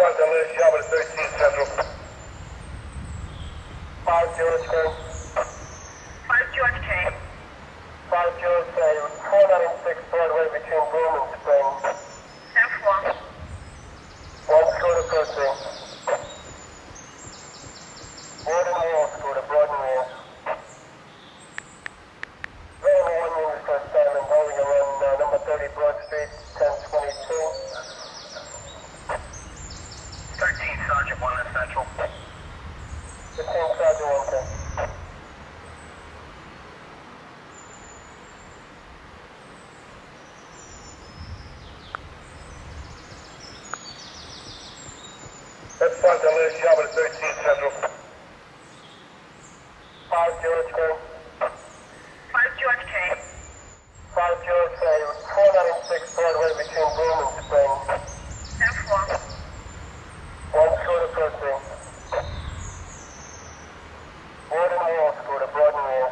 5 Delta Java 13 Central. 5 George K. 5 George K. 5 George K. 496 Broadway between Broome and Spring. F1. 1 Scooter approaching. Warden Wall Scooter, Broaden Wall. Van 1 unit first diamond, holding around uh, number 30 Broad Street, 1022. 13 Sergeant 1 in Central. 15 Sergeant 1 10. 5 Delta Java 13 Central. 5 George K. 5 George K. 5 George K. 496 Broadway between Broome and Spring. F1. 1 Scooter approaching. Warden Wall Scooter, Broaden Wall.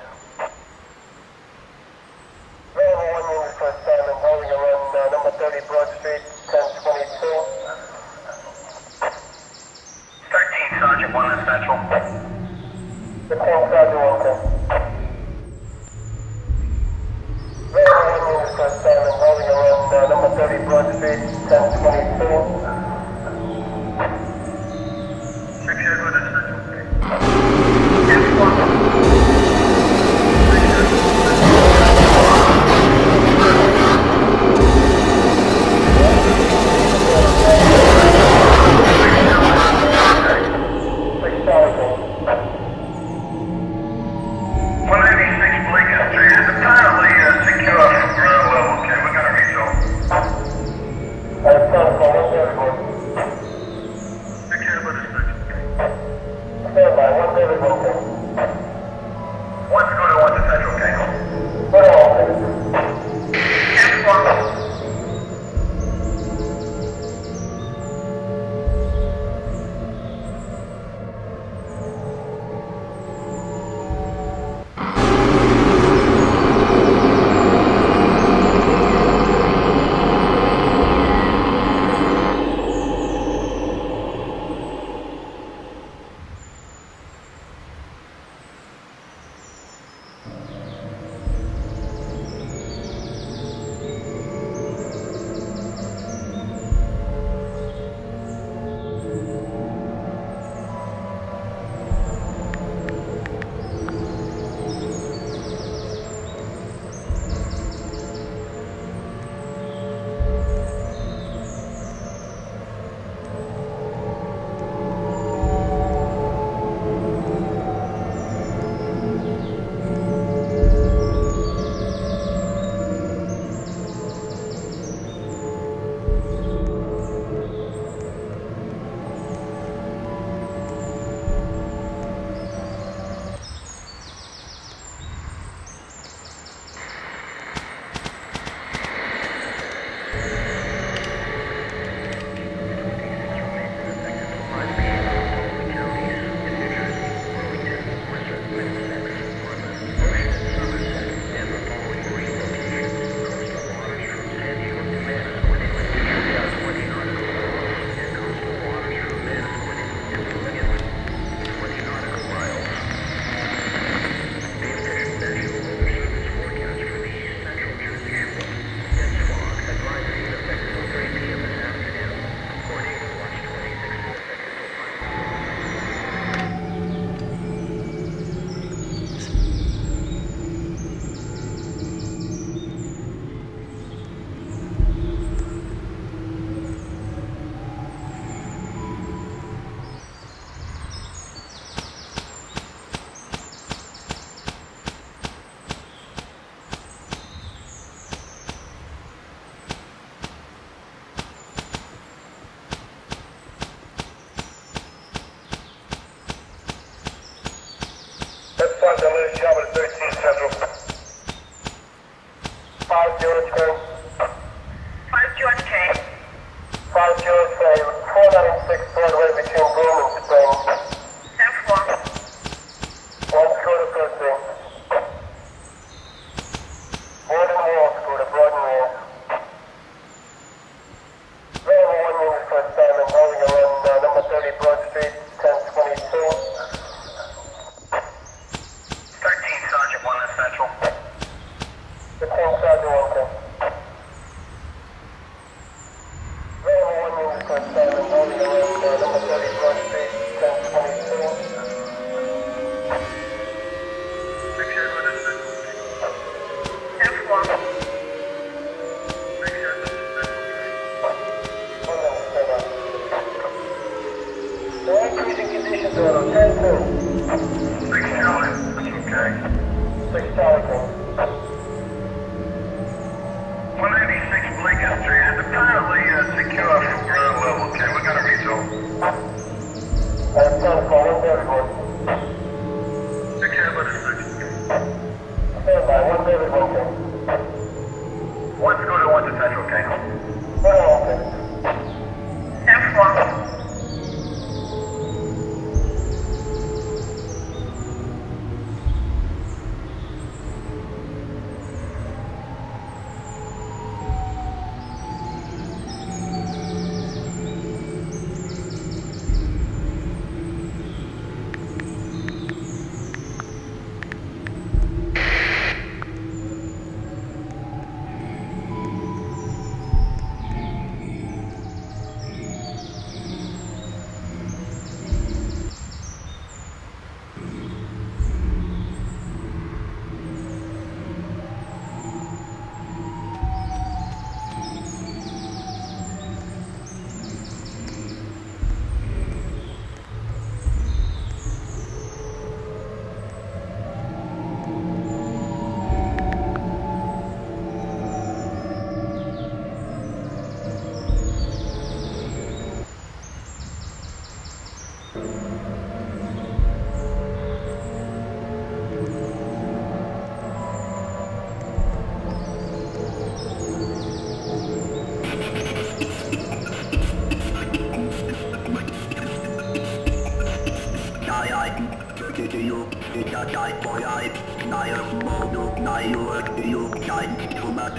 Van 1 unit first holding around uh, number 30 Broad Street, 13 Sergeant 1 in Central. 15 Sergeant Walker. Van 1 unit first diamond, holding around number 30 Broad Street, 1022. Take care, buddy. Stand by. One minute, okay. Zeit, Zeit, Zeit, Knall, Mordo, Knall, Jörg, Jörg, Klein, Thomas,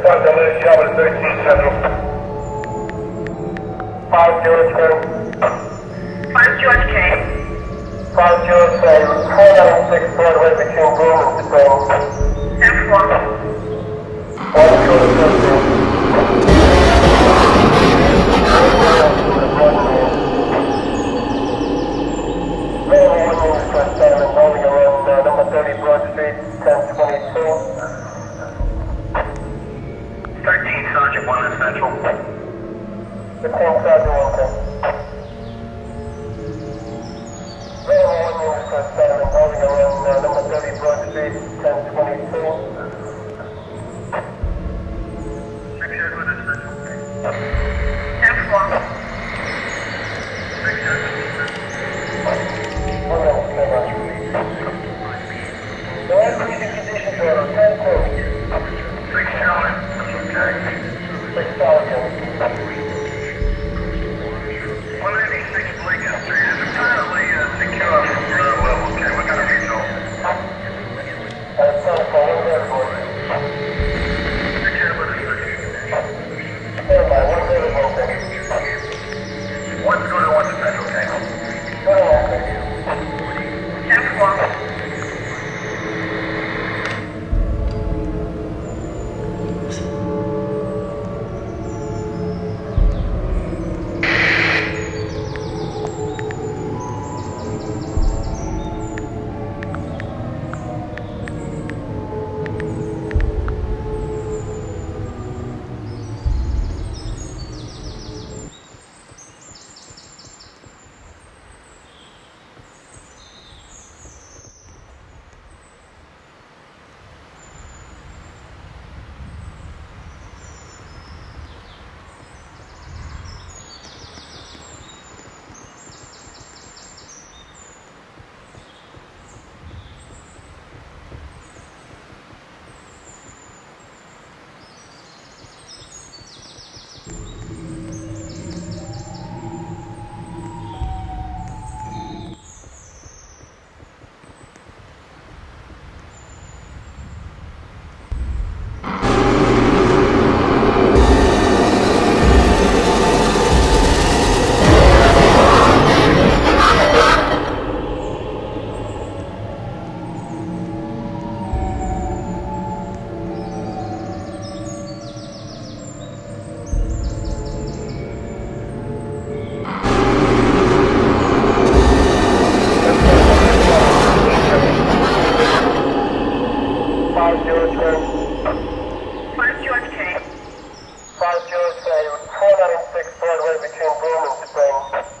start alert tower 13 Central. Five George K. Five George K. Five George K. Four nine six Broadway, McHugh Grove, so. M four. Five George K. 5 George K. 496 Broadway between Broome